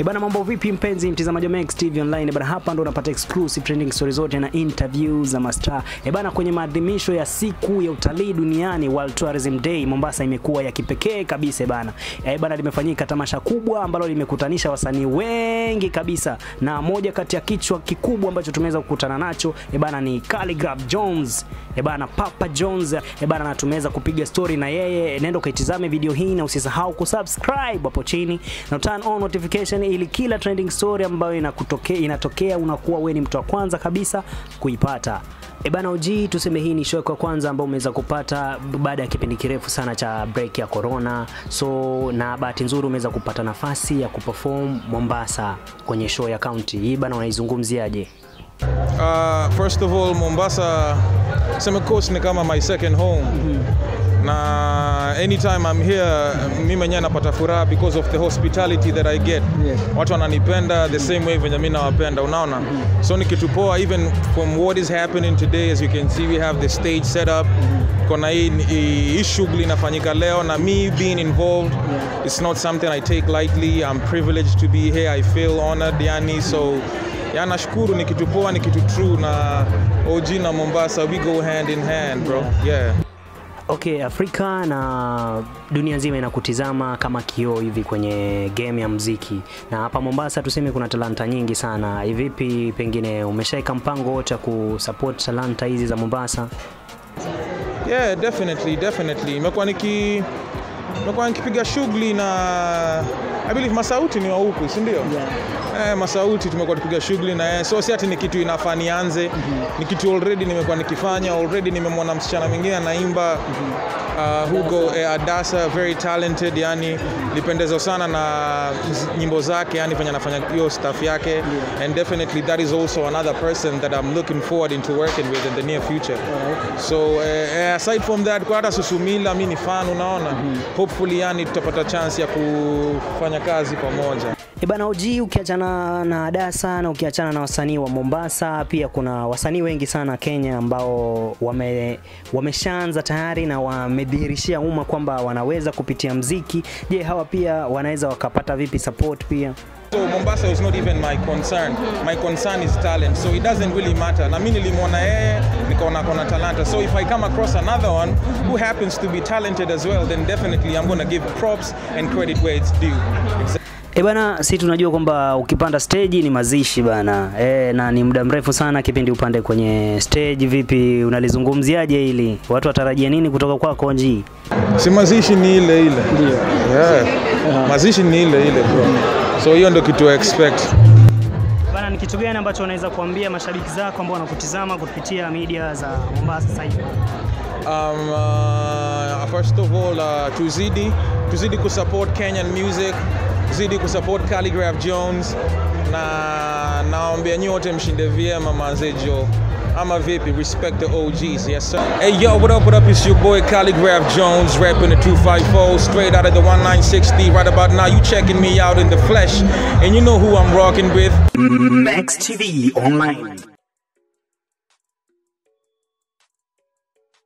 E bana, mambo vipi mpenzi mtazamaji wa Max TV Online? E bana, hapa ndo unapata exclusive trending stories zote na interviews za mastaa. E bana, kwenye maadhimisho ya siku ya utalii duniani World Tourism Day, Mombasa imekuwa ya kipekee kabisa bana. E bana, limefanyika tamasha kubwa ambalo limekutanisha wasanii wengi kabisa, na moja kati ya kichwa kikubwa ambacho tumeweza kukutana nacho e bana ni Khaligraph Jones. E bana, Papa Jones e bana, na tumeweza kupiga story na yeye. Nenda ukaitizame video hii na usisahau kusubscribe hapo chini na turn on notification ili kila trending story ambayo inakutokea inatokea unakuwa wewe ni mtu wa kwanza kabisa kuipata. E bana OG, tuseme hii ni show ya kwanza ambayo umeweza kupata baada ya kipindi kirefu sana cha break ya corona. So na bahati nzuri umeweza kupata nafasi ya kuperform Mombasa kwenye show ya county. Hii bana unaizungumziaje? Uh, first of all, Mombasa sema coast ni kama my second home. Mm -hmm. Na anytime I'm here, mimi mwenyewe napata furaha because of the hospitality that I get. Yeah. Watu wananipenda the same way venye mimi nawapenda, unaona? So ni kitu poa even from what is happening today as you can see we have the stage set up. Kuna hii hii hii shughuli inafanyika leo na me being involved it's not something I take lightly. I'm privileged to be here. I feel honored yani so ya nashukuru ni kitu poa ni kitu true na OG na Mombasa we go hand in hand bro yeah Okay, Afrika na dunia nzima inakutizama kama kioo hivi kwenye game ya mziki, na hapa Mombasa tuseme kuna talanta nyingi sana. ivipi pengine umeshaika mpango wote wa kusupport talanta hizi za Mombasa? yeah definitely definitely imekuwa niki imekuwa nikipiga shughuli na I believe Masauti ni wa huku si ndio eh, Masauti tumekuwa tupiga shughuli na yeye so si ati ni kitu inafaa nianze ni kitu already nimekuwa nikifanya already nimemwona msichana mwingine anaimba mm -hmm. uh, Hugo eh, Adasa very talented yani nilipendezwa sana na nyimbo zake yani venye anafanya hiyo stuff yake yeah. and definitely that is also another person that I'm looking forward into working with in the near future so eh, eh, aside from that kwa hata Susumila mimi ni fan unaona mm -hmm. hopefully yani tutapata chance ya kufanya kazi pamoja Ebana bana OG, ukiachana na ada sana ukiachana na wasanii wa Mombasa, pia kuna wasanii wengi sana Kenya ambao wame wameshaanza tayari na wamedhihirishia umma kwamba wanaweza kupitia mziki. Je, hawa pia wanaweza wakapata vipi support pia? So Mombasa is not even my concern. My concern is talent. So it doesn't really matter. Na mimi nilimwona yeye nikaona kona talanta. So if I come across another one who happens to be talented as well, then definitely I'm going to give props and credit where it's due. E bana, si tunajua kwamba ukipanda stage ni mazishi bana. E, na ni muda mrefu sana kipindi upande kwenye stage. Vipi, unalizungumziaje hili? Watu watarajia nini kutoka kwako Nji? Si mazishi ni ile ile. Ndio. Yeah. Yeah. Mazishi ni ile ile bro. So hiyo ndio kitu expect. Bana, ni kitu gani ambacho unaweza kuambia mashabiki zako ambao wanakutizama kupitia media za Mombasa sasa hivi? Um, uh, first of all uh, tuzidi tuzidi kusupport Kenyan music tuzidi kusupport Khaligraph Jones. Na naombea nyote mshinde vyema manzejo ama vipi? Respect the OGs yes sir. Hey yo what up what up? It's your boy Khaligraph Jones rapping the 254 straight out of the 1960 right about now. You checking me out in the flesh. And you know who I'm rocking with. Max TV Online.